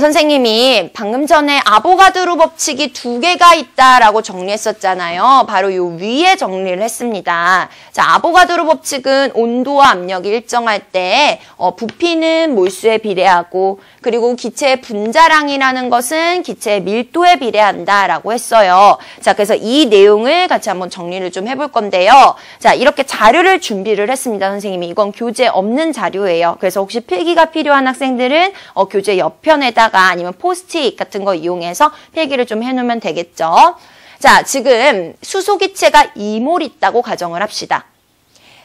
선생님이 방금 전에 아보가드로 법칙이 두 개가 있다라고 정리했었잖아요. 바로 요 위에 정리를 했습니다. 자, 아보가드로 법칙은 온도와 압력이 일정할 때 어, 부피는 몰수에 비례하고 그리고 기체의 분자량이라는 것은 기체의 밀도에 비례한다라고 했어요. 자, 그래서 이 내용을 같이 한번 정리를 좀 해볼 건데요. 자, 이렇게 자료를 준비를 했습니다, 선생님이. 이건 교재 없는 자료예요. 그래서 혹시 필기가 필요한 학생들은 어, 교재 옆편에다 여기다가 아니면 포스트잇 같은 거 이용해서 필기를 좀 해놓으면 되겠죠. 자, 지금 수소기체가 2몰 있다고 가정을 합시다.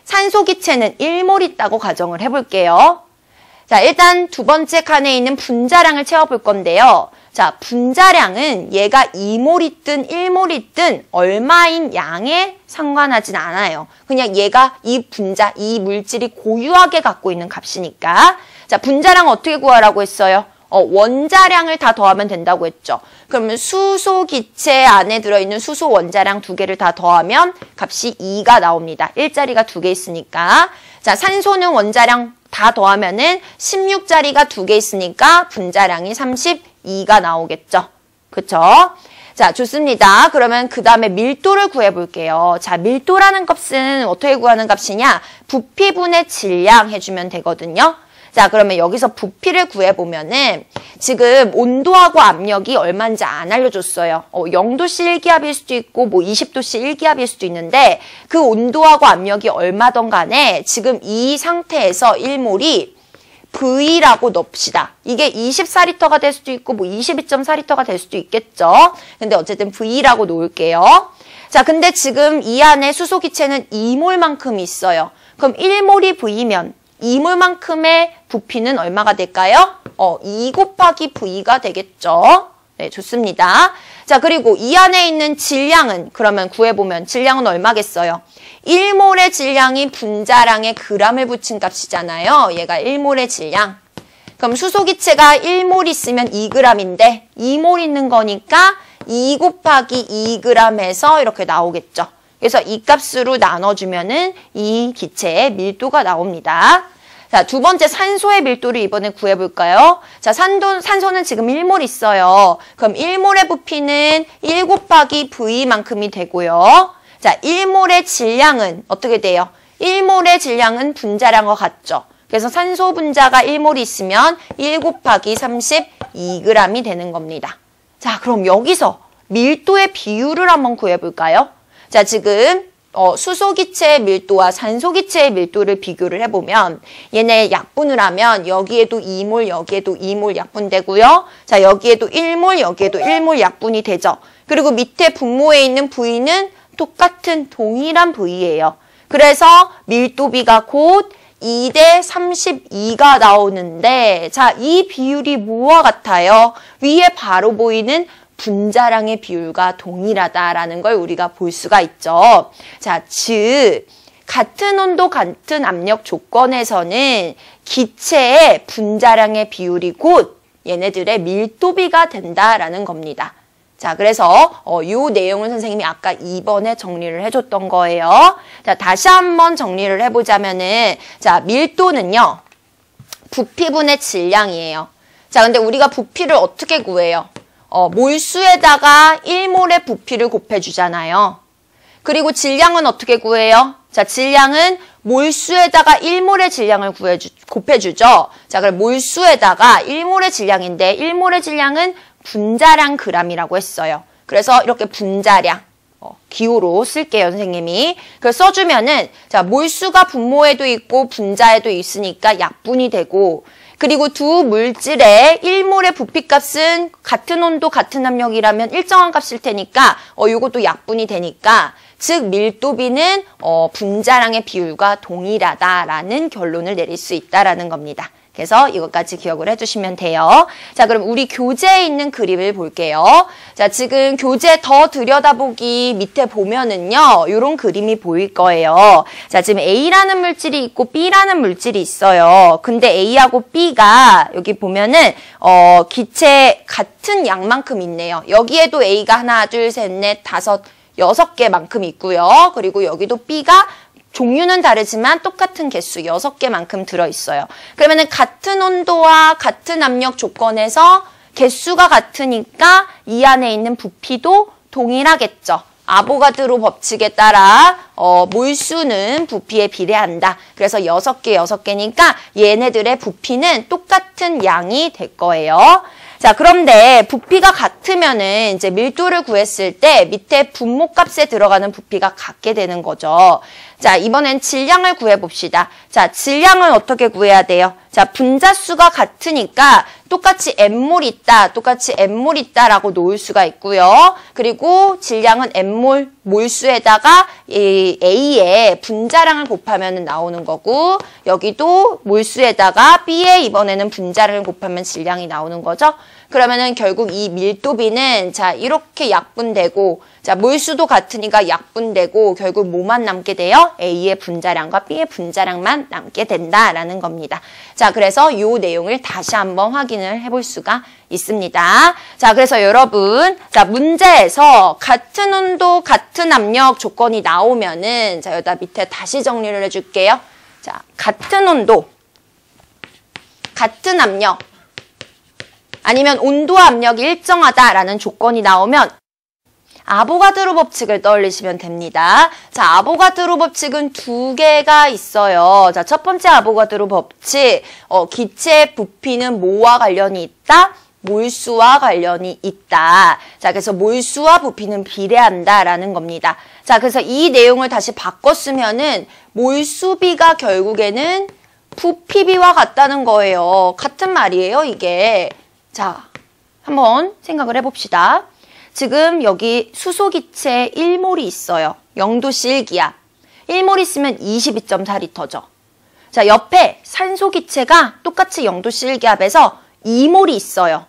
산소기체는 1몰 있다고 가정을 해볼게요. 자, 일단 두 번째 칸에 있는 분자량을 채워볼 건데요. 자, 분자량은 얘가 2몰이든 1몰이든 얼마인 양에 상관하진 않아요. 그냥 얘가 이 분자, 이 물질이 고유하게 갖고 있는 값이니까. 자, 분자량 어떻게 구하라고 했어요? 어, 원자량을 다 더하면 된다고 했죠. 그러면 수소 기체 안에 들어있는 수소 원자량 두 개를 다 더하면 값이 2가 나옵니다. 일자리가 두 개 있으니까. 자, 산소는 원자량 다 더하면은 16자리가 두 개 있으니까 분자량이 32가 나오겠죠. 그쵸? 자, 좋습니다. 그러면 그 다음에 밀도를 구해볼게요. 자, 밀도라는 값은 어떻게 구하는 값이냐? 부피분의 질량 해주면 되거든요. 자, 그러면 여기서 부피를 구해보면은 지금 온도하고 압력이 얼마인지 안 알려줬어요. 어, 0도씨 일기압일 수도 있고 뭐 20도씨 일기압일 수도 있는데 그 온도하고 압력이 얼마던 간에 지금 이 상태에서 1몰이 V라고 넣읍시다. 이게 24리터가 될 수도 있고 뭐 22.4리터가 될 수도 있겠죠. 근데 어쨌든 V라고 놓을게요. 자, 근데 지금 이 안에 수소 기체는 2몰만큼 있어요. 그럼 1몰이 V면 2몰만큼의 부피는 얼마가 될까요? 어, 2 곱하기 V가 되겠죠. 네, 좋습니다. 자, 그리고 이 안에 있는 질량은 그러면 구해보면 질량은 얼마겠어요? 1몰의 질량이 분자량에 그람을 붙인 값이잖아요. 얘가 1몰의 질량. 그럼 수소기체가 1몰 있으면 2g인데 2몰 있는 거니까 2 곱하기 2g 해서 이렇게 나오겠죠. 그래서 이 값으로 나눠주면은 이 기체의 밀도가 나옵니다. 자, 두 번째 산소의 밀도를 이번에 구해볼까요? 자, 산도, 산소는 지금 1몰 있어요. 그럼 1몰의 부피는 1 곱하기 V만큼이 되고요. 자, 1몰의 질량은 어떻게 돼요? 1몰의 질량은 분자량과 같죠. 그래서 산소 분자가 1몰이 있으면 1 곱하기 32g이 되는 겁니다. 자, 그럼 여기서 밀도의 비율을 한번 구해볼까요? 자, 지금 어, 수소기체의 밀도와 산소기체의 밀도를 비교를 해보면 얘네 약분을 하면 여기에도 2몰, 여기에도 2몰 약분되고요. 자, 여기에도 1몰, 여기에도 1몰 약분이 되죠. 그리고 밑에 분모에 있는 부위는 똑같은 동일한 부위예요. 그래서 밀도비가 곧 2대 32가 나오는데 자, 이 비율이 뭐와 같아요? 위에 바로 보이는 분자량의 비율과 동일하다라는 걸 우리가 볼 수가 있죠. 자, 즉 같은 온도, 같은 압력 조건에서는 기체의 분자량의 비율이 곧 얘네들의 밀도비가 된다라는 겁니다. 자, 그래서 어, 이 내용을 선생님이 아까 2번에 정리를 해줬던 거예요. 자, 다시 한번 정리를 해보자면은 자, 밀도는요. 부피분의 질량이에요. 자, 근데 우리가 부피를 어떻게 구해요? 어, 몰수에다가 1몰의 부피를 곱해주잖아요. 그리고 질량은 어떻게 구해요? 자, 질량은 몰수에다가 1몰의 질량을 구해주, 곱해주죠. 자, 그럼 몰수에다가 1몰의 질량인데 1몰의 질량은 분자량 그람이라고 했어요. 그래서 이렇게 분자량, 어, 기호로 쓸게요, 선생님이. 그래서 써주면은, 자, 몰수가 분모에도 있고 분자에도 있으니까 약분이 되고, 그리고 두 물질의 1몰의 부피값은 같은 온도, 같은 압력이라면 일정한 값일 테니까 어 요것도 약분이 되니까 즉 밀도비는 어 분자량의 비율과 동일하다라는 결론을 내릴 수 있다라는 겁니다. 그래서 이것까지 기억을 해주시면 돼요. 자, 그럼 우리 교재에 있는 그림을 볼게요. 자, 지금 교재 더 들여다보기 밑에 보면은요, 이런 그림이 보일 거예요. 자, 지금 A라는 물질이 있고 B라는 물질이 있어요. 근데 A하고 B가 여기 보면은 어, 기체 같은 양만큼 있네요. 여기에도 A가 하나, 둘, 셋, 넷, 다섯, 여섯 개만큼 있고요. 그리고 여기도 B가 종류는 다르지만 똑같은 개수 6개만큼 들어있어요. 그러면 같은 온도와 같은 압력 조건에서 개수가 같으니까 이 안에 있는 부피도 동일하겠죠. 아보가드로 법칙에 따라 어, 몰수는 부피에 비례한다. 그래서 6개, 6개니까 얘네들의 부피는 똑같은 양이 될 거예요. 자, 그런데 부피가 같으면은 이제 밀도를 구했을 때 밑에 분모값에 들어가는 부피가 같게 되는 거죠. 자, 이번엔 질량을 구해봅시다. 자, 질량은 어떻게 구해야 돼요? 자, 분자수가 같으니까 똑같이 N몰 있다, 똑같이 N몰 있다라고 놓을 수가 있고요. 그리고 질량은 N몰 몰수에다가 이 A의 분자량을 곱하면 나오는 거고 여기도 몰수에다가 B의 이번에는 분자량을 곱하면 질량이 나오는 거죠. 그러면은 결국 이 밀도비는 자 이렇게 약분되고 자 몰수도 같으니까 약분되고 결국 뭐만 남게 돼요? A의 분자량과 B의 분자량만 남게 된다라는 겁니다. 자 그래서 이 내용을 다시 한번 확인을 해볼 수가 있습니다. 자 그래서 여러분 자 문제에서 같은 온도 같은 압력 조건이 나오면은 자 여기다 밑에 다시 정리를 해줄게요. 자 같은 온도 같은 압력 아니면 온도와 압력이 일정하다라는 조건이 나오면 아보가드로 법칙을 떠올리시면 됩니다. 자, 아보가드로 법칙은 두 개가 있어요. 자, 첫 번째 아보가드로 법칙, 어, 기체 부피는 뭐와 관련이 있다? 몰수와 관련이 있다. 자, 그래서 몰수와 부피는 비례한다라는 겁니다. 자, 그래서 이 내용을 다시 바꿨으면은 몰수비가 결국에는 부피비와 같다는 거예요. 같은 말이에요, 이게. 자, 한번 생각을 해봅시다. 지금 여기 수소기체 1몰이 있어요. 0도씨 1기압. 1몰 있으면 22.4리터죠. 자, 옆에 산소기체가 똑같이 0도씨 1기압에서 2몰이 있어요.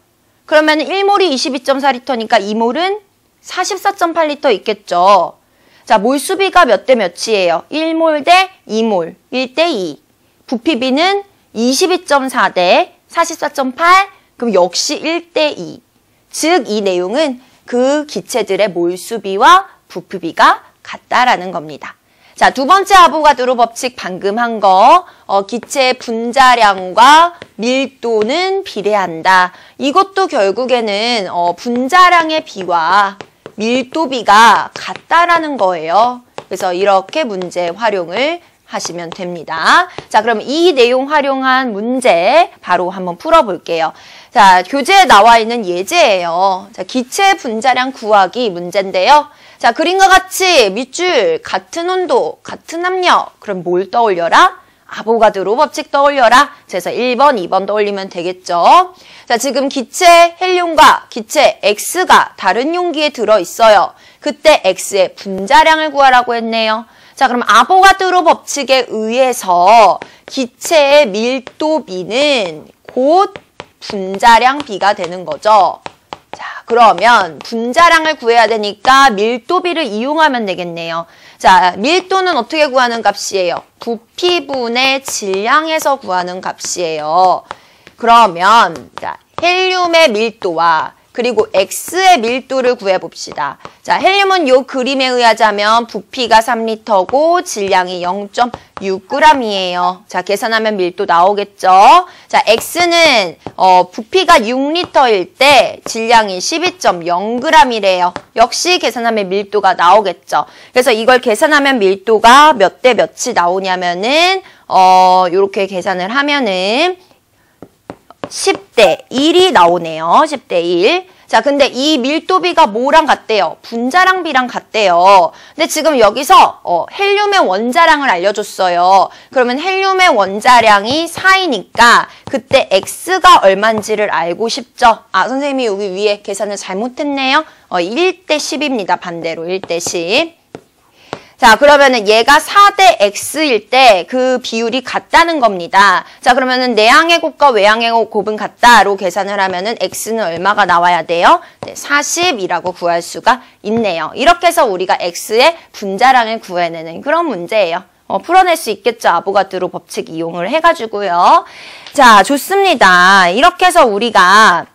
그러면 1몰이 22.4리터니까 2몰은 44.8리터 있겠죠. 자, 몰수비가 몇 대 몇이에요? 1몰 대 2몰, 1 대 2. 부피비는 22.4 대 44.8, 그럼 역시 1대 2. 즉, 이 내용은 그 기체들의 몰수비와 부피비가 같다라는 겁니다. 자, 두 번째 아보가드로 법칙 방금 한 거, 어, 기체 분자량과 밀도는 비례한다. 이것도 결국에는 어, 분자량의 비와 밀도비가 같다라는 거예요. 그래서 이렇게 문제 활용을 하시면 됩니다. 자, 그럼 이 내용 활용한 문제 바로 한번 풀어볼게요. 자, 교재에 나와 있는 예제예요. 자, 기체 분자량 구하기 문제인데요. 자, 그림과 같이 밑줄 같은 온도, 같은 압력. 그럼 뭘 떠올려라? 아보가드로 법칙 떠올려라. 그래서 1번, 2번 떠올리면 되겠죠. 자, 지금 기체 헬륨과 기체 X가 다른 용기에 들어있어요. 그때 X의 분자량을 구하라고 했네요. 자, 그럼 아보가드로 법칙에 의해서 기체의 밀도비는 곧 분자량 비가 되는 거죠. 자, 그러면 분자량을 구해야 되니까 밀도비를 이용하면 되겠네요. 자, 밀도는 어떻게 구하는 값이에요? 부피분의 질량에서 구하는 값이에요. 그러면 자, 헬륨의 밀도와 그리고 X의 밀도를 구해봅시다. 자, 헬륨은 요 그림에 의하자면 부피가 3리터고 질량이 0.6g이에요. 자, 계산하면 밀도 나오겠죠? 자, X는 어, 부피가 6리터일 때 질량이 12.0g이래요. 역시 계산하면 밀도가 나오겠죠. 그래서 이걸 계산하면 밀도가 몇 대 몇이 나오냐면은 어, 요렇게 계산을 하면은 10대 1이 나오네요. 10대 1. 자, 근데 이 밀도비가 뭐랑 같대요? 분자량비랑 같대요. 근데 지금 여기서 어, 헬륨의 원자량을 알려줬어요. 그러면 헬륨의 원자량이 4이니까 그때 X가 얼만지를 알고 싶죠? 아, 선생님이 여기 위에 계산을 잘못했네요. 어, 1대 10입니다. 반대로 1대 10. 자, 그러면은 얘가 4대 x일 때 그 비율이 같다는 겁니다. 자, 그러면은 내항의 곱과 외항의 곱은 같다로 계산을 하면은 x는 얼마가 나와야 돼요? 네, 40이라고 구할 수가 있네요. 이렇게 해서 우리가 x의 분자량을 구해내는 그런 문제예요. 어, 풀어낼 수 있겠죠. 아보가드로 법칙 이용을 해가지고요. 자, 좋습니다. 이렇게 해서 우리가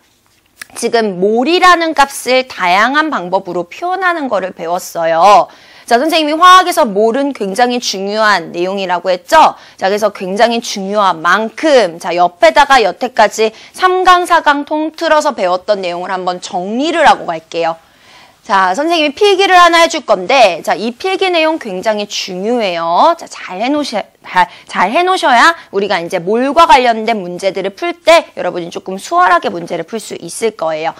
지금 몰이라는 값을 다양한 방법으로 표현하는 거를 배웠어요. 자, 선생님이 화학에서 몰은 굉장히 중요한 내용이라고 했죠? 자, 그래서 굉장히 중요한 만큼, 자, 옆에다가 여태까지 3강, 4강 통틀어서 배웠던 내용을 한번 정리를 하고 갈게요. 자, 선생님이 필기를 하나 해줄 건데, 자, 이 필기 내용 굉장히 중요해요. 자, 잘 해놓으셔, 잘, 잘 해놓으셔야 우리가 이제 몰과 관련된 문제들을 풀 때 여러분이 조금 수월하게 문제를 풀 수 있을 거예요.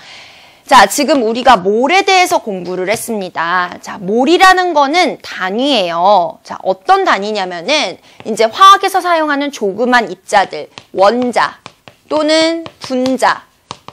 자, 지금 우리가 몰에 대해서 공부를 했습니다. 자, 몰이라는 거는 단위예요. 자, 어떤 단위냐면은 이제 화학에서 사용하는 조그만 입자들, 원자 또는 분자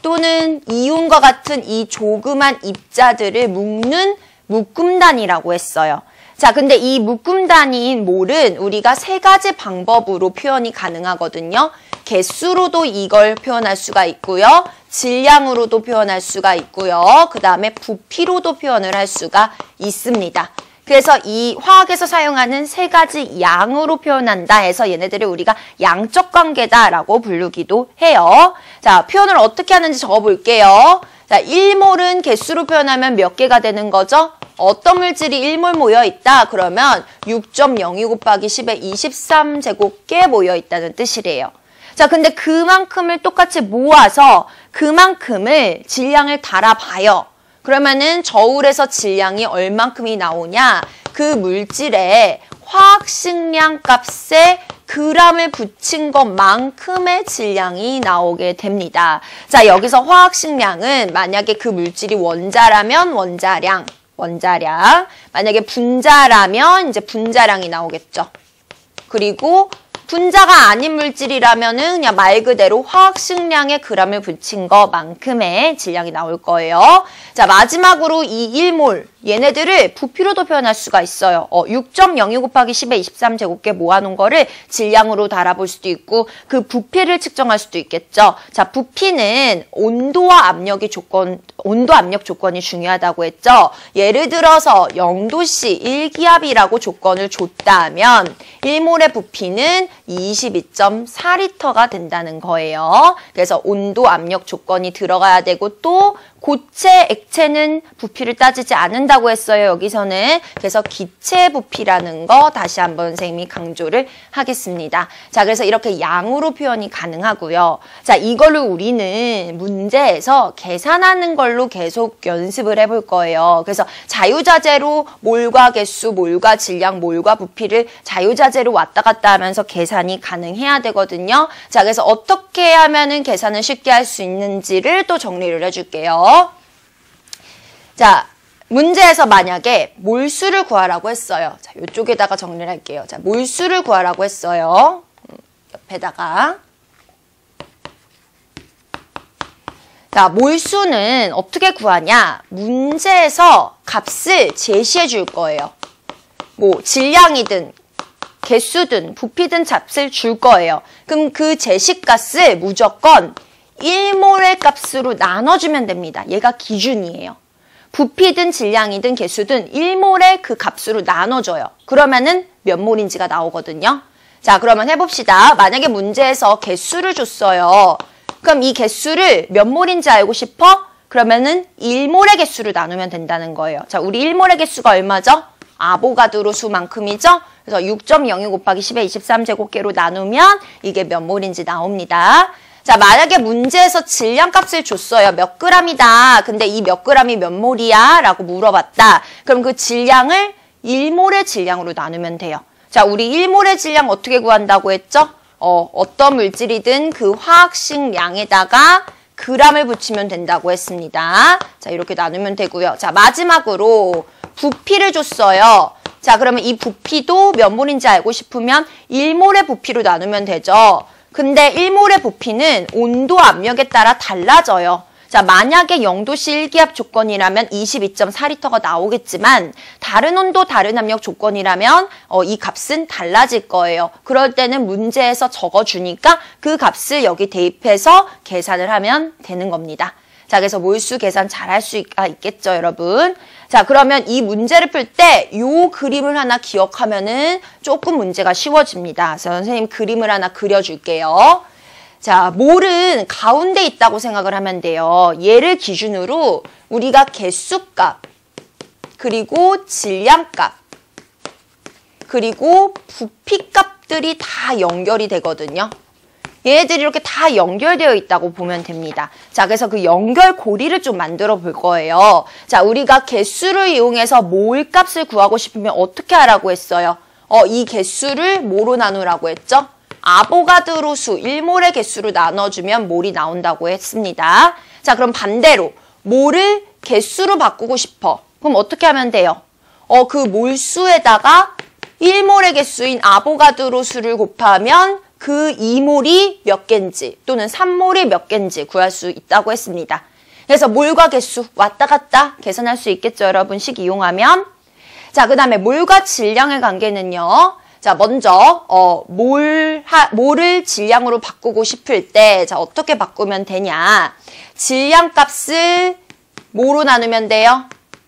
또는 이온과 같은 이 조그만 입자들을 묶는 묶음단위라고 했어요. 자, 근데 이 묶음단위인 몰은 우리가 세 가지 방법으로 표현이 가능하거든요. 개수로도 이걸 표현할 수가 있고요. 질량으로도 표현할 수가 있고요. 그 다음에 부피로도 표현을 할 수가 있습니다. 그래서 이 화학에서 사용하는 세 가지 양으로 표현한다 해서 얘네들을 우리가 양적 관계다라고 부르기도 해요. 자, 표현을 어떻게 하는지 적어볼게요. 자, 1몰은 개수로 표현하면 몇 개가 되는 거죠? 어떤 물질이 1몰 모여 있다? 그러면 6.02 곱하기 10에 23제곱개 모여 있다는 뜻이래요. 자, 근데 그만큼을 똑같이 모아서 그만큼을 질량을 달아봐요. 그러면은 저울에서 질량이 얼만큼이 나오냐? 그 물질의 화학식량 값에 그람을 붙인 것만큼의 질량이 나오게 됩니다. 자, 여기서 화학식량은 만약에 그 물질이 원자라면 원자량, 원자량. 만약에 분자라면 이제 분자량이 나오겠죠. 그리고 분자가 아닌 물질이라면은 그냥 말 그대로 화학식량의 그람을 붙인 것만큼의 질량이 나올 거예요. 자, 마지막으로 이 1몰 얘네들을 부피로도 표현할 수가 있어요. 어, 6.02 곱하기 10에 23제곱개 모아놓은 거를 질량으로 달아볼 수도 있고 그 부피를 측정할 수도 있겠죠. 자, 부피는 온도와 압력이 조건, 온도 압력 조건이 중요하다고 했죠. 예를 들어서 0도씨 1기압이라고 조건을 줬다면 1몰의 부피는 22.4리터가 된다는 거예요. 그래서 온도 압력 조건이 들어가야 되고 또 고체, 액체는 부피를 따지지 않는다고 했어요. 여기서는. 그래서 기체 부피라는 거 다시 한번 선생님이 강조를 하겠습니다. 자, 그래서 이렇게 양으로 표현이 가능하고요. 자, 이걸로 우리는 문제에서 계산하는 걸로 계속 연습을 해볼 거예요. 그래서 자유자재로 몰과 개수, 몰과 질량, 몰과 부피를 자유자재로 왔다 갔다 하면서 계산이 가능해야 되거든요. 자, 그래서 어떻게 하면은 계산을 쉽게 할 수 있는지를 또 정리를 해줄게요. 자, 문제에서 만약에 몰수를 구하라고 했어요. 자, 이쪽에다가 정리를 할게요. 자, 몰수를 구하라고 했어요. 음, 옆에다가. 자, 몰수는 어떻게 구하냐? 문제에서 값을 제시해 줄 거예요. 뭐, 질량이든, 개수든, 부피든 값을 줄 거예요. 그럼 그 제시값을 무조건 1몰의 값으로 나눠주면 됩니다. 얘가 기준이에요. 부피든 질량이든 개수든 1몰의 그 값으로 나눠줘요. 그러면은 몇 몰인지가 나오거든요. 자, 그러면 해봅시다. 만약에 문제에서 개수를 줬어요. 그럼 이 개수를 몇 몰인지 알고 싶어? 그러면은 1몰의 개수를 나누면 된다는 거예요. 자, 우리 1몰의 개수가 얼마죠? 아보가드로 수만큼이죠? 그래서 6.02 곱하기 10의 23제곱계로 나누면 이게 몇 몰인지 나옵니다. 자, 만약에 문제에서 질량값을 줬어요. 몇 그램이다. 근데 이 몇 그램이 몇 몰이야? 라고 물어봤다. 그럼 그 질량을 1몰의 질량으로 나누면 돼요. 자, 우리 1몰의 질량 어떻게 구한다고 했죠? 어, 어떤 물질이든 그 화학식 양에다가 그램을 붙이면 된다고 했습니다. 자, 이렇게 나누면 되고요. 자, 마지막으로 부피를 줬어요. 자, 그러면 이 부피도 몇 몰인지 알고 싶으면 1몰의 부피로 나누면 되죠. 근데 1몰의 부피는 온도 압력에 따라 달라져요. 자, 만약에 0도씨 1기압 조건이라면 22.4리터가 나오겠지만 다른 온도, 다른 압력 조건이라면 어, 이 값은 달라질 거예요. 그럴 때는 문제에서 적어주니까 그 값을 여기 대입해서 계산을 하면 되는 겁니다. 자, 그래서 몰수 계산 잘 할 수가 있겠죠, 여러분. 자, 그러면 이 문제를 풀때이 그림을 하나 기억하면은 조금 문제가 쉬워집니다. 그래서 선생님 그림을 하나 그려줄게요. 자, 몰은 가운데 있다고 생각을 하면 돼요. 얘를 기준으로 우리가 개수값, 그리고 질량값, 그리고 부피 값들이 다 연결이 되거든요. 얘네들이 이렇게 다 연결되어 있다고 보면 됩니다. 자, 그래서 그 연결 고리를 좀 만들어 볼 거예요. 자, 우리가 개수를 이용해서 몰 값을 구하고 싶으면 어떻게 하라고 했어요? 어, 이 개수를 뭐로 나누라고 했죠? 아보가드로 수, 1몰의 개수로 나눠주면 몰이 나온다고 했습니다. 자, 그럼 반대로 몰을 개수로 바꾸고 싶어. 그럼 어떻게 하면 돼요? 어, 그 몰수에다가 1몰의 개수인 아보가드로 수를 곱하면 그 2몰이 몇 개인지 또는 3몰이 몇 개인지 구할 수 있다고 했습니다. 그래서 몰과 개수 왔다 갔다 계산할 수 있겠죠, 여러분? 식 이용하면. 자, 그 다음에 몰과 질량의 관계는요. 자, 먼저 어, 몰, 하, 몰을 질량으로 바꾸고 싶을 때 자, 어떻게 바꾸면 되냐. 질량 값을 뭐로 나누면 돼요?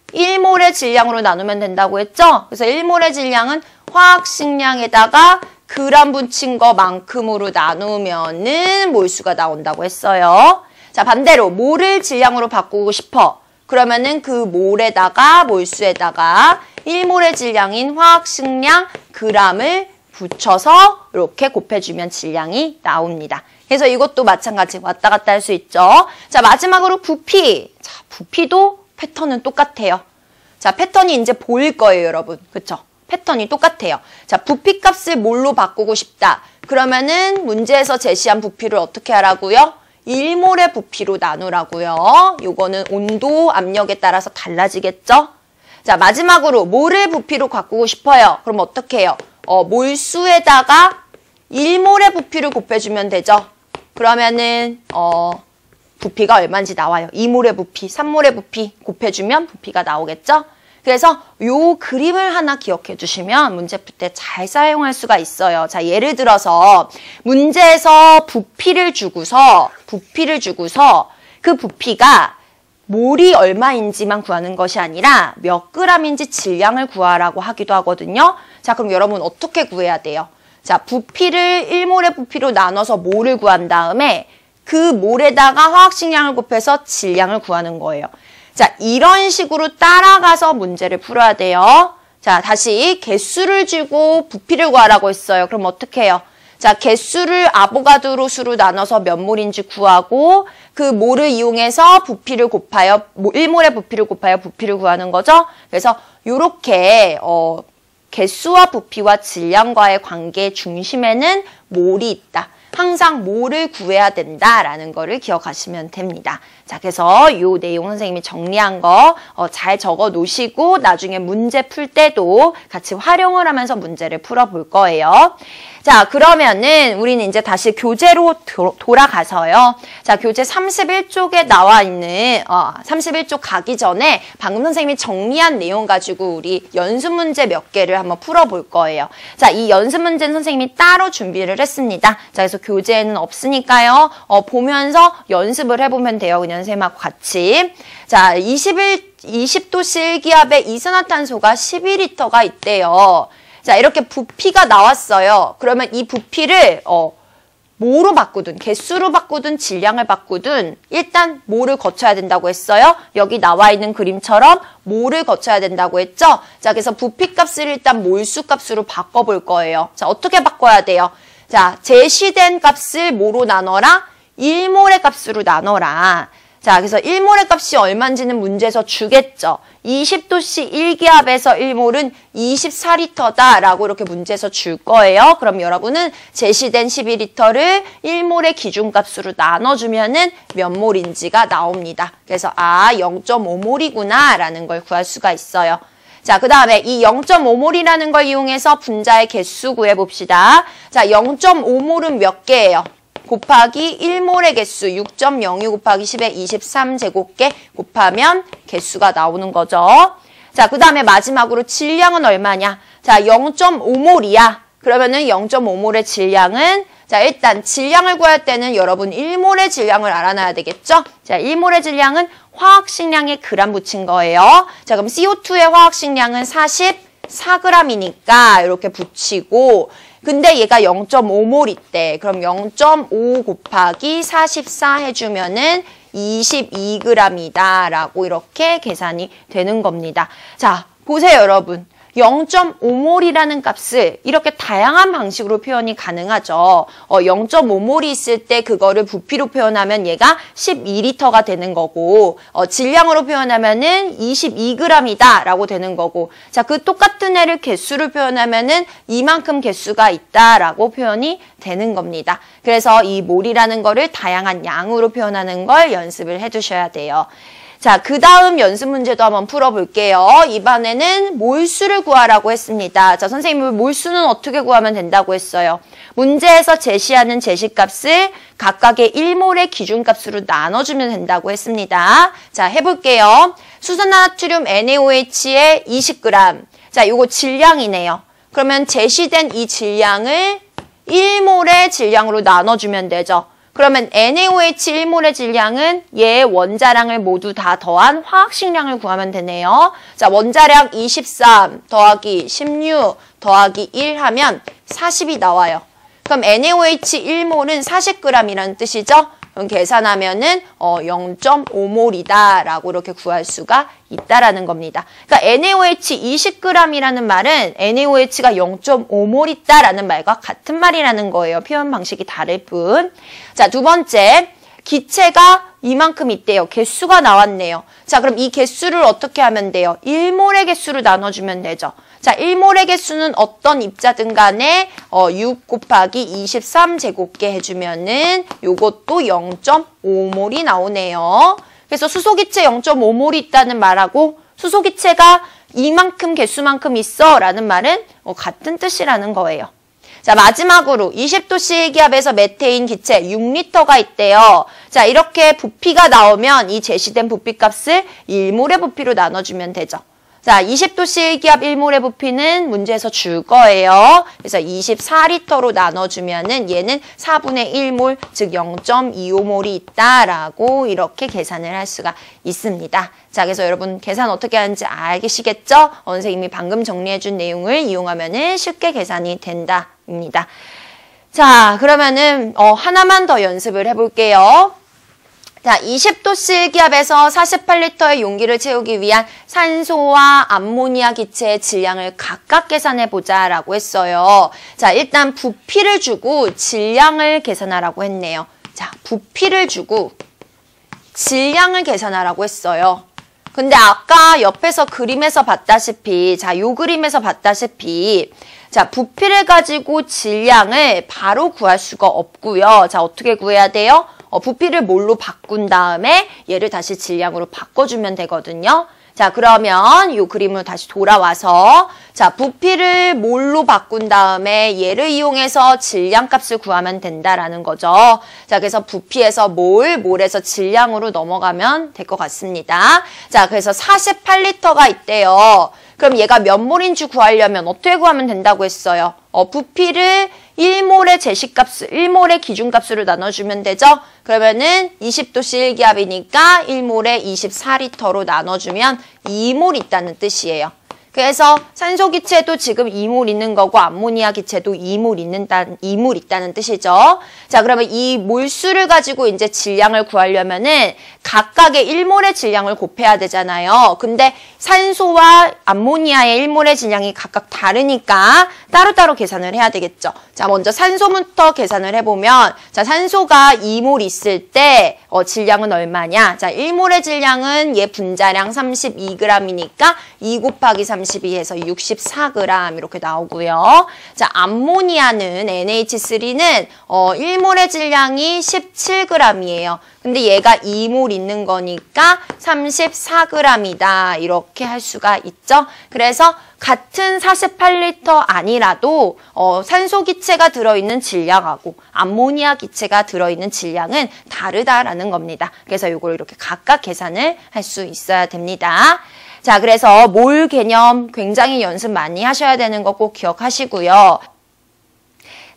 1몰의 질량으로 나누면 된다고 했죠? 그래서 1몰의 질량은 화학식량에다가 그람 붙인 거만큼으로 나누면은 몰수가 나온다고 했어요. 자, 반대로 몰을 질량으로 바꾸고 싶어. 그러면은 그 몰에다가 몰수에다가 1몰의 질량인 화학식량 그람을 붙여서 이렇게 곱해주면 질량이 나옵니다. 그래서 이것도 마찬가지 왔다 갔다 할 수 있죠. 자, 마지막으로 부피. 자, 부피도 패턴은 똑같아요. 자, 패턴이 이제 보일 거예요, 여러분. 그쵸? 패턴이 똑같아요. 자, 부피 값을 뭘로 바꾸고 싶다. 그러면은 문제에서 제시한 부피를 어떻게 하라고요? 1몰의 부피로 나누라고요. 요거는 온도, 압력에 따라서 달라지겠죠? 자, 마지막으로 몰의 부피로 바꾸고 싶어요. 그럼 어떻게 해요? 어, 몰수에다가 1몰의 부피를 곱해주면 되죠? 그러면은 어, 부피가 얼마인지 나와요. 2몰의 부피, 3몰의 부피 곱해주면 부피가 나오겠죠? 그래서 요 그림을 하나 기억해 주시면 문제 풀 때 잘 사용할 수가 있어요. 자, 예를 들어서 문제에서 부피를 주고서 부피를 주고서 그 부피가 몰이 얼마인지만 구하는 것이 아니라 몇 그램인지 질량을 구하라고 하기도 하거든요. 자, 그럼 여러분 어떻게 구해야 돼요? 자, 부피를 1몰의 부피로 나눠서 몰을 구한 다음에 그 몰에다가 화학식량을 곱해서 질량을 구하는 거예요. 자, 이런 식으로 따라가서 문제를 풀어야 돼요. 자, 다시 개수를 주고 부피를 구하라고 했어요. 그럼 어떻게 해요? 자, 개수를 아보가드로 수로 나눠서 몇 몰인지 구하고 그 몰을 이용해서 부피를 곱하여 1몰의 부피를 곱하여 부피를 구하는 거죠. 그래서 이렇게 어, 개수와 부피와 질량과의 관계 중심에는 몰이 있다. 항상 뭐를 구해야 된다라는 거를 기억하시면 됩니다. 자, 그래서 이 내용 선생님이 정리한 거잘 어, 적어 놓으시고 나중에 문제 풀 때도 같이 활용을 하면서 문제를 풀어 볼 거예요. 자, 그러면은 우리는 이제 다시 교재로 도, 돌아가서요. 자, 교재 31쪽에 나와 있는 어, 31쪽 가기 전에 방금 선생님이 정리한 내용 가지고 우리 연습 문제 몇 개를 한번 풀어 볼 거예요. 자, 이 연습 문제는 선생님이 따로 준비를 했습니다. 자, 그래서 교재에는 없으니까요. 어, 보면서 연습을 해 보면 돼요. 그냥 선생님하고 같이. 자, 21, 20도씨 기압의 이산화탄소가 12리터가 있대요. 자, 이렇게 부피가 나왔어요. 그러면 이 부피를 어, 뭐로 바꾸든 개수로 바꾸든 질량을 바꾸든 일단 뭐를 거쳐야 된다고 했어요? 여기 나와 있는 그림처럼 뭐를 거쳐야 된다고 했죠? 자, 그래서 부피값을 일단 몰수 값으로 바꿔볼 거예요. 자, 어떻게 바꿔야 돼요? 자, 제시된 값을 뭐로 나눠라? 1몰의 값으로 나눠라. 자, 그래서 1몰의 값이 얼마인지는 문제에서 주겠죠. 20도씨 1기압에서 1몰은 24리터다라고 이렇게 문제에서 줄 거예요. 그럼 여러분은 제시된 12리터를 1몰의 기준값으로 나눠주면은 몇 몰인지가 나옵니다. 그래서 아 0.5몰이구나 라는 걸 구할 수가 있어요. 자, 그 다음에 이 0.5몰이라는 걸 이용해서 분자의 개수 구해봅시다. 자, 0.5몰은 몇 개예요? 곱하기 1몰의 개수 6.02 곱하기 10의 23제곱개 곱하면 개수가 나오는 거죠. 자, 그 다음에 마지막으로 질량은 얼마냐? 자, 0.5몰이야. 그러면은 0.5몰의 질량은 자, 일단 질량을 구할 때는 여러분 1몰의 질량을 알아놔야 되겠죠? 자, 1몰의 질량은 화학식량에 그람 붙인 거예요. 자, 그럼 CO2의 화학식량은 44g이니까 이렇게 붙이고 근데 얘가 0.5몰 있대. 그럼 0.5 곱하기 44 해주면은 22g이다 라고 이렇게 계산이 되는 겁니다. 자, 보세요 여러분. 0.5몰이라는 값을 이렇게 다양한 방식으로 표현이 가능하죠. 어, 0.5몰이 있을 때 그거를 부피로 표현하면 얘가 12리터가 되는 거고 어, 질량으로 표현하면은 22g이다 라고 되는 거고 자, 그 똑같은 애를 개수를 표현하면은 이만큼 개수가 있다 라고 표현이 되는 겁니다. 그래서 이 몰이라는 거를 다양한 양으로 표현하는 걸 연습을 해두셔야 돼요. 자, 그 다음 연습 문제도 한번 풀어볼게요. 이번에는 몰수를 구하라고 했습니다. 자, 선생님, 몰수는 어떻게 구하면 된다고 했어요? 문제에서 제시하는 제시값을 각각의 1몰의 기준값으로 나눠주면 된다고 했습니다. 자, 해볼게요. 수산나트륨 NaOH의 20g. 자, 요거 질량이네요. 그러면 제시된 이 질량을 1몰의 질량으로 나눠주면 되죠. 그러면 NaOH 1몰의 질량은 얘 원자량을 모두 다 더한 화학식량을 구하면 되네요. 자, 원자량 23 더하기 16 더하기 1 하면 40이 나와요. 그럼 NaOH 1몰은 40g이라는 뜻이죠. 계산하면은 어 0.5몰이다라고 이렇게 구할 수가 있다라는 겁니다. 그러니까 NaOH 20g이라는 말은 NaOH가 0.5몰 있다라는 말과 같은 말이라는 거예요. 표현 방식이 다를 뿐. 자, 두 번째. 기체가 이만큼 있대요. 개수가 나왔네요. 자, 그럼 이 개수를 어떻게 하면 돼요? 1몰의 개수를 나눠주면 되죠. 자, 1몰의 개수는 어떤 입자든 간에 어, 6 곱하기 23 제곱계 해주면은 요것도 0.5몰이 나오네요. 그래서 수소기체 0.5몰이 있다는 말하고 수소기체가 이만큼 개수만큼 있어 라는 말은 어, 같은 뜻이라는 거예요. 자, 마지막으로 20도씨 기압에서 메테인 기체 6리터가 있대요. 자, 이렇게 부피가 나오면 이 제시된 부피값을 1몰의 부피로 나눠주면 되죠. 자, 20도씨 기압 1몰의 부피는 문제에서 줄 거예요. 그래서 24리터로 나눠주면은 얘는 4분의 1몰, 즉 0.25몰이 있다라고 이렇게 계산을 할 수가 있습니다. 자, 그래서 여러분 계산 어떻게 하는지 알겠시겠죠? 어, 선생님이 방금 정리해준 내용을 이용하면은 쉽게 계산이 된다 입니다. 자, 그러면은 어, 하나만 더 연습을 해볼게요. 자, 20도씨 기압에서 48리터의 용기를 채우기 위한 산소와 암모니아 기체의 질량을 각각 계산해 보자 라고 했어요. 자, 일단 부피를 주고 질량을 계산하라고 했네요. 자, 부피를 주고 질량을 계산하라고 했어요. 근데 아까 옆에서 그림에서 봤다시피 자, 요 그림에서 봤다시피 자, 부피를 가지고 질량을 바로 구할 수가 없고요. 자, 어떻게 구해야 돼요? 어, 부피를 뭘로 바꾼 다음에 얘를 다시 질량으로 바꿔주면 되거든요. 자, 그러면 이 그림으로 다시 돌아와서 자, 부피를 몰로 바꾼 다음에 얘를 이용해서 질량값을 구하면 된다라는 거죠. 자, 그래서 부피에서 몰, 몰에서 질량으로 넘어가면 될 것 같습니다. 자, 그래서 48리터가 있대요. 그럼 얘가 몇 몰인지 구하려면 어떻게 구하면 된다고 했어요? 어, 부피를 1몰의 제시값, 1몰의 기준값으로 나눠주면 되죠? 그러면은 20도 실기압이니까 1몰에 24리터로 나눠주면 2몰 있다는 뜻이에요. 그래서 산소 기체도 지금 2몰 있는 거고 암모니아 기체도 2몰 있는 2몰 있다는 뜻이죠. 자, 그러면 이 몰수를 가지고 이제 질량을 구하려면은 각각의 1몰의 질량을 곱해야 되잖아요. 근데 산소와 암모니아의 1몰의 질량이 각각 다르니까 따로따로 계산을 해야 되겠죠. 자, 먼저 산소부터 계산을 해 보면 자, 산소가 2몰 있을 때 어, 질량은 얼마냐? 자, 1몰의 질량은 얘 분자량 32g이니까 2 곱하기 32해서 64g 이렇게 나오고요. 자, 암모니아는 NH3는 어, 1몰의 질량이 17g이에요. 근데 얘가 2몰 있는 거니까 34g이다. 이렇게 할 수가 있죠. 그래서 같은 48리터 아니라도 어, 산소 기체가 들어있는 질량하고 암모니아 기체가 들어있는 질량은 다르다라는 겁니다. 그래서 이걸 이렇게 각각 계산을 할 수 있어야 됩니다. 자, 그래서 몰 개념 굉장히 연습 많이 하셔야 되는 거 꼭 기억하시고요.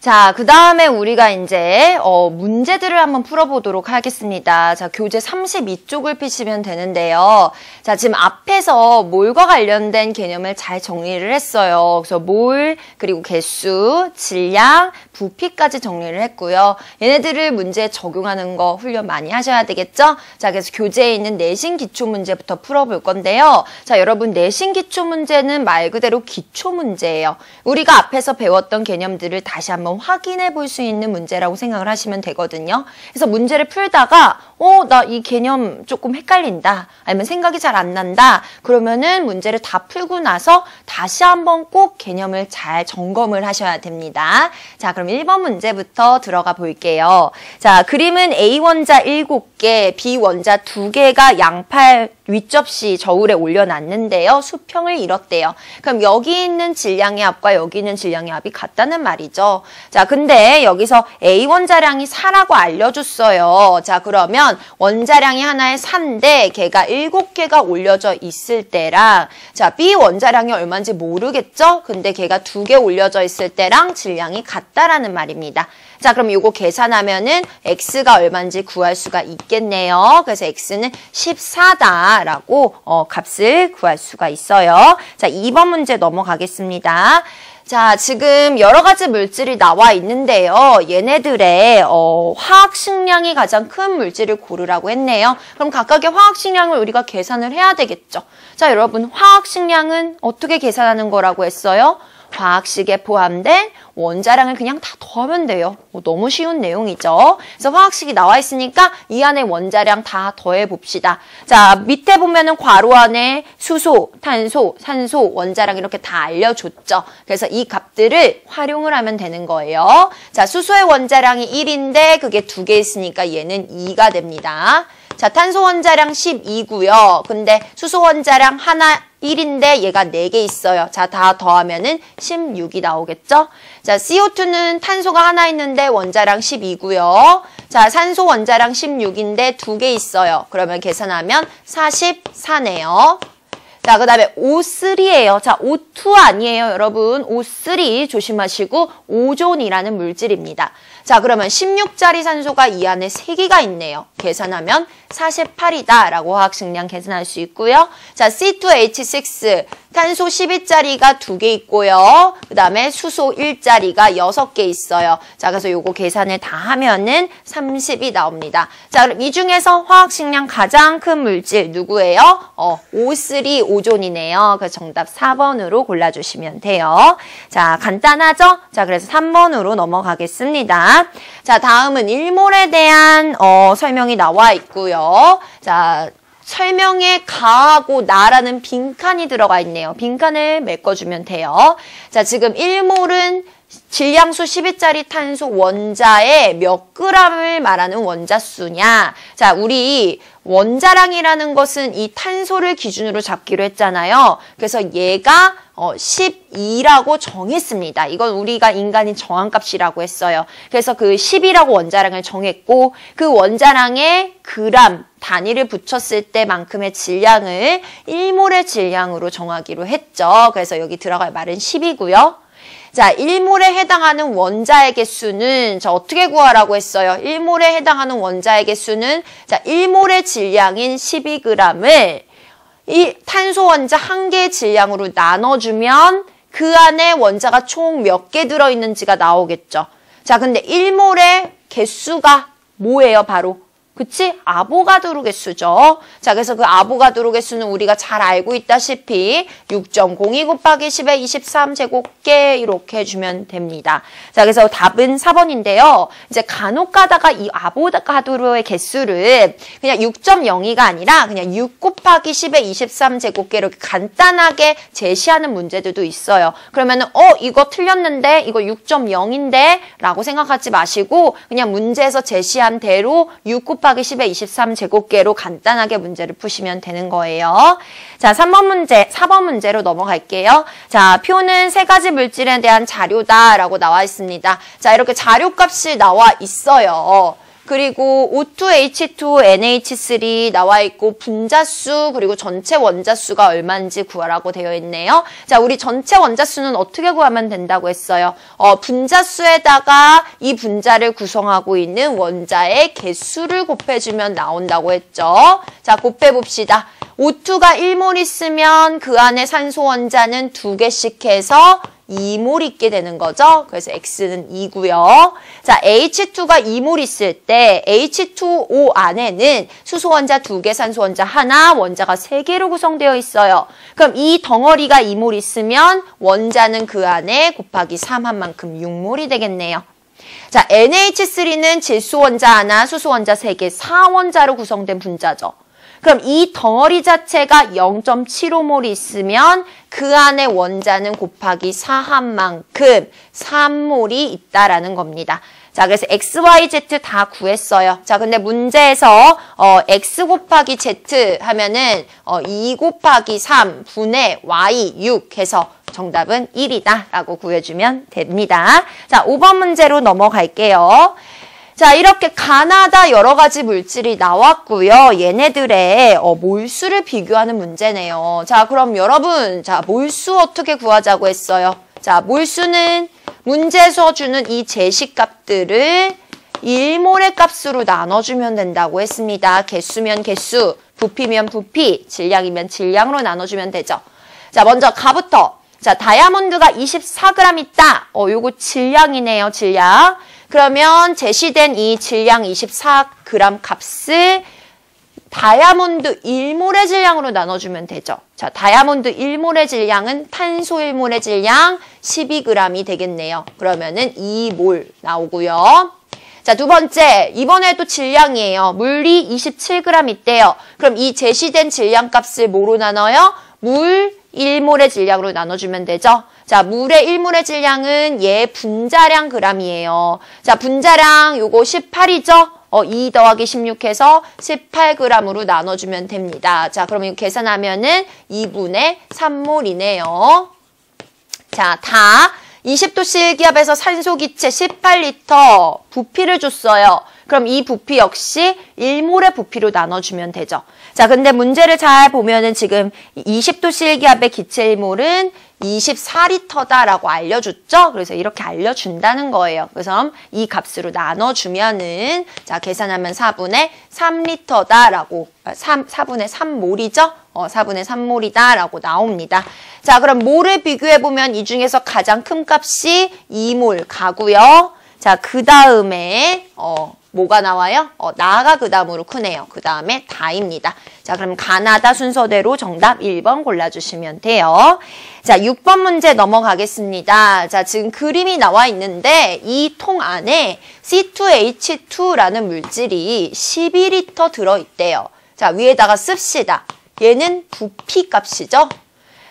자, 그 다음에 우리가 이제, 어, 문제들을 한번 풀어보도록 하겠습니다. 자, 교재 32쪽을 피시면 되는데요. 자, 지금 앞에서 몰과 관련된 개념을 잘 정리를 했어요. 그래서 몰, 그리고 개수, 질량, 부피까지 정리를 했고요. 얘네들을 문제에 적용하는 거 훈련 많이 하셔야 되겠죠? 자, 그래서 교재에 있는 내신 기초 문제부터 풀어볼 건데요. 자, 여러분, 내신 기초 문제는 말 그대로 기초 문제예요. 우리가 앞에서 배웠던 개념들을 다시 한번 확인해 볼 수 있는 문제라고 생각을 하시면 되거든요. 그래서 문제를 풀다가 어, 나 이 개념 조금 헷갈린다. 아니면 생각이 잘 안 난다. 그러면은 문제를 다 풀고 나서 다시 한번 꼭 개념을 잘 점검을 하셔야 됩니다. 자, 그럼 1번 문제부터 들어가 볼게요. 자, 그림은 A 원자 7개, B 원자 2개가 양팔 윗접시 저울에 올려놨는데요. 수평을 잃었대요. 그럼 여기 있는 질량의 합과 여기 있는 질량의 합이 같다는 말이죠. 자, 근데 여기서 A 원자량이 4라고 알려줬어요. 자, 그러면 원자량이 하나에 4인데 걔가 7개가 올려져 있을 때랑 자, B 원자량이 얼마인지 모르겠죠? 근데 걔가 2개 올려져 있을 때랑 질량이 같다라는 말입니다. 자, 그럼 이거 계산하면은 x가 얼마인지 구할 수가 있겠네요. 그래서 x는 14다 라고 어, 값을 구할 수가 있어요. 자, 2번 문제 넘어가겠습니다. 자, 지금 여러 가지 물질이 나와 있는데요. 얘네들의 어, 화학 식량이 가장 큰 물질을 고르라고 했네요. 그럼 각각의 화학 식량을 우리가 계산을 해야 되겠죠. 자, 여러분, 화학 식량은 어떻게 계산하는 거라고 했어요? 화학식에 포함된 원자량을 그냥 다 더하면 돼요. 뭐 너무 쉬운 내용이죠. 그래서 화학식이 나와 있으니까 이 안에 원자량 다 더해 봅시다. 자, 밑에 보면은 괄호 안에 수소, 탄소, 산소, 원자량 이렇게 다 알려줬죠. 그래서 이 값들을 활용을 하면 되는 거예요. 자, 수소의 원자량이 1인데 그게 두 개 있으니까 얘는 2가 됩니다. 자, 탄소 원자량 12고요. 근데 수소 원자량 하나 1인데 얘가 4개 있어요. 자, 다 더하면은 16이 나오겠죠? 자, CO2는 탄소가 하나 있는데 원자량 12고요. 자, 산소 원자량 16인데 2개 있어요. 그러면 계산하면 44네요. 자, 그 다음에 O3예요. 자, O2 아니에요, 여러분. O3 조심하시고 오존이라는 물질입니다. 자, 그러면 16짜리 산소가 이 안에 3개가 있네요. 계산하면 48이다 라고 화학식량 계산할 수 있고요. 자, C2H6 탄소 12짜리가 2개 있고요. 그 다음에 수소 1짜리가 6개 있어요. 자, 그래서 요거 계산을 다 하면은 30이 나옵니다. 자, 그럼 이 중에서 화학식량 가장 큰 물질 누구예요? 어, O3 오존이네요. 그래서 정답 4번으로 골라주시면 돼요. 자, 간단하죠? 자, 그래서 3번으로 넘어가겠습니다. 자, 다음은 일몰에 대한 어, 설명이 나와 있고요. 자, 설명에 가하고 나라는 빈칸이 들어가 있네요. 빈칸을 메꿔주면 돼요. 자, 지금 1몰은 질량수 12짜리 탄소 원자의 몇 그램을 말하는 원자수냐. 자, 우리 원자량이라는 것은 이 탄소를 기준으로 잡기로 했잖아요. 그래서 얘가 어, 12라고 정했습니다. 이건 우리가 인간인 정한값이라고 했어요. 그래서 그 10이라고 원자량을 정했고 그 원자량의 그람 단위를 붙였을 때만큼의 질량을 1몰의 질량으로 정하기로 했죠. 그래서 여기 들어갈 말은 10이고요. 자, 1몰에 해당하는 원자의 개수는 자, 어떻게 구하라고 했어요? 1몰에 해당하는 원자의 개수는 자, 1몰의 질량인 12g을 이 탄소 원자 한 개의 질량으로 나눠주면 그 안에 원자가 총 몇 개 들어있는지가 나오겠죠. 자, 근데 1몰의 개수가 뭐예요? 바로 그치? 아보가드로 개수죠. 자, 그래서 그 아보가드로 개수는 우리가 잘 알고 있다시피 6.02 곱하기 10의 23제곱개 이렇게 해주면 됩니다. 자, 그래서 답은 4번인데요. 이제 간혹 가다가 이 아보가드로의 개수를 그냥 6.02가 아니라 그냥 6 곱하기 10의 23제곱개 이렇게 간단하게 제시하는 문제들도 있어요. 그러면은 어, 이거 틀렸는데 이거 6.0인데 라고 생각하지 마시고 그냥 문제에서 제시한 대로 6 곱하기 곱하기 10의 23제곱계로 간단하게 문제를 푸시면 되는 거예요. 자, 3번 문제, 4번 문제로 넘어갈게요. 자, 표는 세 가지 물질에 대한 자료다라고 나와 있습니다. 자, 이렇게 자료값이 나와 있어요. 그리고 O2H2 NH3 나와 있고 분자수 그리고 전체 원자수가 얼마인지 구하라고 되어 있네요. 자, 우리 전체 원자수는 어떻게 구하면 된다고 했어요? 어, 분자수에다가 이 분자를 구성하고 있는 원자의 개수를 곱해주면 나온다고 했죠. 자, 곱해봅시다. O2가 1몰 있으면 그 안에 산소 원자는 두 개씩 해서 2몰 있게 되는 거죠. 그래서 X는 2고요. 자, H2가 2몰 있을 때 H2O 안에는 수소 원자 2개, 산소 원자 하나, 원자가 3개로 구성되어 있어요. 그럼 이 덩어리가 2몰 있으면 원자는 그 안에 곱하기 3한 만큼 6몰이 되겠네요. 자, NH3는 질소 원자 하나, 수소 원자 3개, 4원자로 구성된 분자죠. 그럼 이 덩어리 자체가 0.75몰 있으면 그 안에 원자는 곱하기 4한 만큼 3몰이 있다라는 겁니다. 자, 그래서 x, y, z 다 구했어요. 자, 근데 문제에서 어, x 곱하기 z 하면은 어, 2 곱하기 3 분의 y 6 해서 정답은 1이다 라고 구해주면 됩니다. 자, 5번 문제로 넘어갈게요. 자, 이렇게 가나다 여러 가지 물질이 나왔고요. 얘네들의 어, 몰수를 비교하는 문제네요. 자, 그럼 여러분, 자, 몰수 어떻게 구하자고 했어요? 자, 몰수는 문제에서 주는 이 제시값들을 1몰의 값으로 나눠주면 된다고 했습니다. 개수면 개수, 부피면 부피, 질량이면 질량으로 나눠주면 되죠. 자, 먼저 가부터. 자, 다이아몬드가 24g 있다. 어, 요거 질량이네요, 질량. 그러면 제시된 이 질량 24g 값을 다이아몬드 1몰의 질량으로 나눠주면 되죠. 자, 다이아몬드 1몰의 질량은 탄소 1몰의 질량 12g이 되겠네요. 그러면은 2몰 나오고요. 자, 두 번째, 이번에도 질량이에요. 물이 27g 있대요. 그럼 이 제시된 질량 값을 뭐로 나눠요? 물 1몰의 질량으로 나눠주면 되죠. 자, 물의 1몰의 질량은 얘 분자량 g이에요. 자, 분자량 요거 18이죠? 어, 2 더하기 16해서 18g으로 나눠주면 됩니다. 자, 그러면 계산하면은 2분의 3몰이네요. 자, 다 20도씨 기압에서 산소기체 18리터 부피를 줬어요. 그럼 이 부피 역시 1몰의 부피로 나눠주면 되죠. 자, 근데 문제를 잘 보면은 지금 20도씨 기압의 기체 1몰은 24리터다라고 알려줬죠? 그래서 이렇게 알려준다는 거예요. 그래서 이 값으로 나눠주면은 자 계산하면 4분의 3리터다라고 3, 4분의 3몰이죠? 어, 4분의 3몰이다 라고 나옵니다. 자 그럼 몰을 비교해보면 이 중에서 가장 큰 값이 2몰 가고요. 자 그 다음에 어, 뭐가 나와요? 어, 나가 그 다음으로 크네요. 그 다음에 다입니다. 자, 그럼 가나다 순서대로 정답 1번 골라주시면 돼요. 자, 6번 문제 넘어가겠습니다. 자, 지금 그림이 나와 있는데 이 통 안에 C2H2라는 물질이 12리터 들어있대요. 자, 위에다가 씁시다. 얘는 부피 값이죠.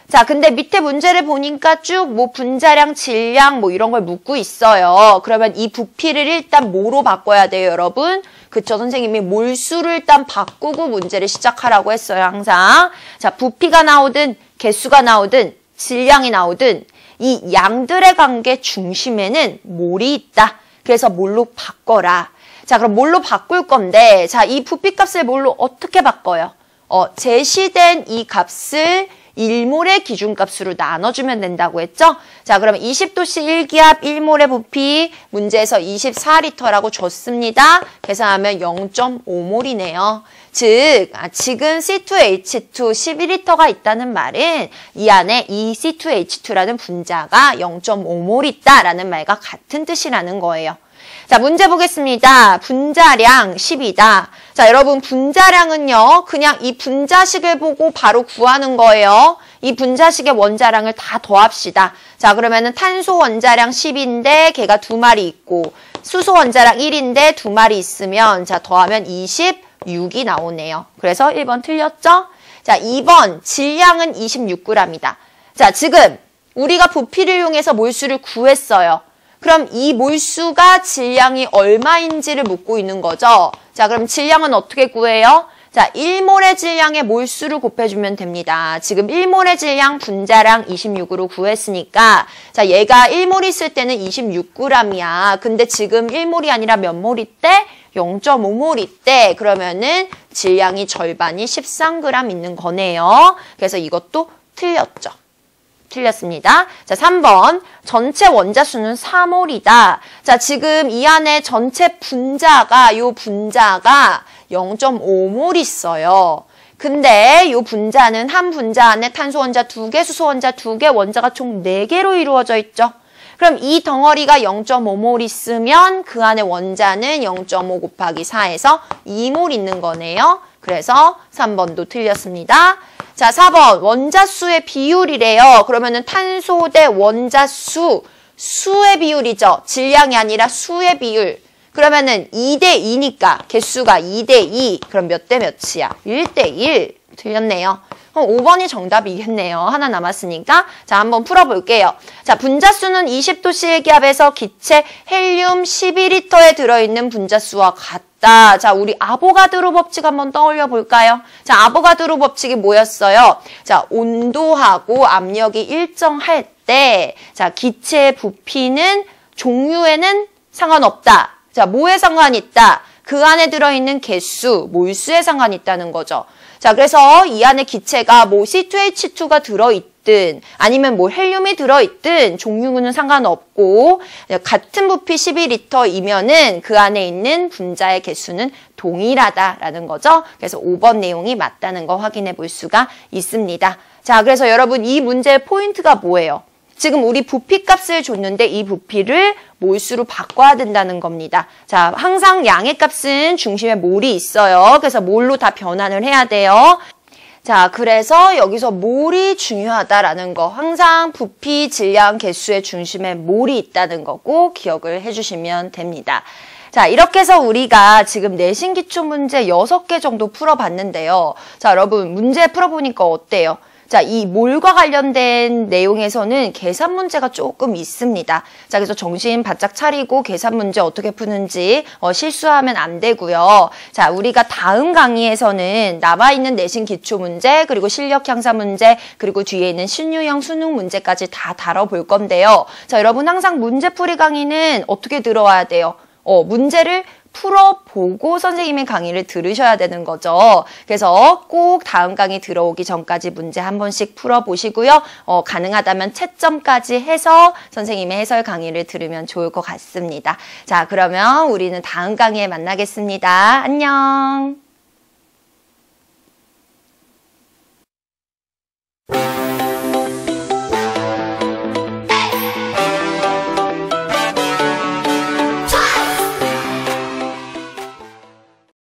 자, 근데 밑에 문제를 보니까 쭉 뭐 분자량, 질량 뭐 이런 걸 묻고 있어요. 그러면 이 부피를 일단 뭐로 바꿔야 돼요, 여러분? 그쵸, 선생님이 몰수를 일단 바꾸고 문제를 시작하라고 했어요, 항상. 자, 부피가 나오든 개수가 나오든 질량이 나오든 이 양들의 관계 중심에는 몰이 있다. 그래서 뭘로 바꿔라. 자, 그럼 뭘로 바꿀 건데, 자, 이 부피값을 뭘로 어떻게 바꿔요? 어, 제시된 이 값을 1몰의 기준값으로 나눠주면 된다고 했죠? 자, 그러면 20도씨 1기압 1몰의 부피 문제에서 24리터라고 줬습니다. 계산하면 0.5몰이네요. 즉, 아, 지금 C2H2 11리터가 있다는 말은 이 안에 이 C2H2라는 분자가 0.5몰 있다라는 말과 같은 뜻이라는 거예요. 자, 문제 보겠습니다. 분자량 10이다. 자, 여러분 분자량은요. 그냥 이 분자식을 보고 바로 구하는 거예요. 이 분자식의 원자량을 다 더합시다. 자, 그러면은 탄소 원자량 10인데 걔가 두 마리 있고 수소 원자량 1인데 두 마리 있으면 자, 더하면 26이 나오네요. 그래서 1번 틀렸죠? 자, 2번 질량은 26g이다. 자, 지금 우리가 부피를 이용해서 몰수를 구했어요. 그럼 이 몰수가 질량이 얼마인지를 묻고 있는 거죠. 자, 그럼 질량은 어떻게 구해요? 자, 1몰의 질량의 몰수를 곱해주면 됩니다. 지금 1몰의 질량 분자량 26으로 구했으니까 자, 얘가 1몰 있을 때는 26g이야. 근데 지금 1몰이 아니라 몇몰 있대? 0.5몰 있대. 그러면은 질량이 절반이 13g 있는 거네요. 그래서 이것도 틀렸죠. 틀렸습니다. 자, 3번. 전체 원자수는 4몰이다. 자, 지금 이 안에 전체 분자가, 요 분자가 0.5몰 있어요. 근데 요 분자는 한 분자 안에 탄소 원자 두 개, 수소 원자 두 개, 원자가 총 네개로 이루어져 있죠. 그럼 이 덩어리가 0.5몰 있으면 그 안에 원자는 0.5 곱하기 4에서 2몰 있는 거네요. 그래서 3번도 틀렸습니다. 자, 4번 원자수의 비율이래요. 그러면은 탄소 대 원자수 수의 비율이죠. 질량이 아니라 수의 비율. 그러면은 2대 2니까 개수가 2대 2. 그럼 몇 대 몇이야? 1대 1. 틀렸네요. 그럼 5번이 정답이겠네요. 하나 남았으니까. 자, 한번 풀어볼게요. 자, 분자수는 20도씨의 기압에서 기체 헬륨 12리터에 들어있는 분자수와 같다. 자, 우리 아보가드로 법칙 한번 떠올려 볼까요? 자, 아보가드로 법칙이 뭐였어요? 자, 온도하고 압력이 일정할 때, 자, 기체의 부피는 종류에는 상관없다. 자, 뭐에 상관이 있다? 그 안에 들어있는 개수, 몰수에 상관이 있다는 거죠. 자, 그래서 이 안에 기체가 뭐 C2H2가 들어있든 아니면 뭐 헬륨이 들어있든 종류는 상관없고 같은 부피 12리터이면은 그 안에 있는 분자의 개수는 동일하다라는 거죠. 그래서 5번 내용이 맞다는 거 확인해 볼 수가 있습니다. 자, 그래서 여러분 이 문제의 포인트가 뭐예요? 지금 우리 부피값을 줬는데 이 부피를 몰수로 바꿔야 된다는 겁니다. 자, 항상 양의 값은 중심에 몰이 있어요. 그래서 몰로 다 변환을 해야 돼요. 자, 그래서 여기서 몰이 중요하다라는 거. 항상 부피, 질량, 개수의 중심에 몰이 있다는 거고 기억을 해주시면 됩니다. 자, 이렇게 해서 우리가 지금 내신 기초 문제 6개 정도 풀어봤는데요. 자, 여러분 문제 풀어보니까 어때요? 자, 이 몰과 관련된 내용에서는 계산 문제가 조금 있습니다. 자, 그래서 정신 바짝 차리고 계산 문제 어떻게 푸는지 어, 실수하면 안 되고요. 자, 우리가 다음 강의에서는 남아있는 내신 기초 문제, 그리고 실력 향사 문제, 그리고 뒤에 있는 신유형 수능 문제까지 다 다뤄볼 건데요. 자, 여러분 항상 문제풀이 강의는 어떻게 들어와야 돼요? 어, 문제를 풀어보고 선생님의 강의를 들으셔야 되는 거죠. 그래서 꼭 다음 강의 들어오기 전까지 문제 한 번씩 풀어보시고요. 어, 가능하다면 채점까지 해서 선생님의 해설 강의를 들으면 좋을 것 같습니다. 자, 그러면 우리는 다음 강의에 만나겠습니다. 안녕.